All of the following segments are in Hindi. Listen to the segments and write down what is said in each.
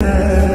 Yeah.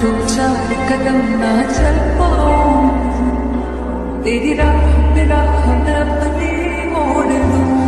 तू चार कदम ना चल पाऊँ। तेरी राह पे राह ना मोड़ दूँ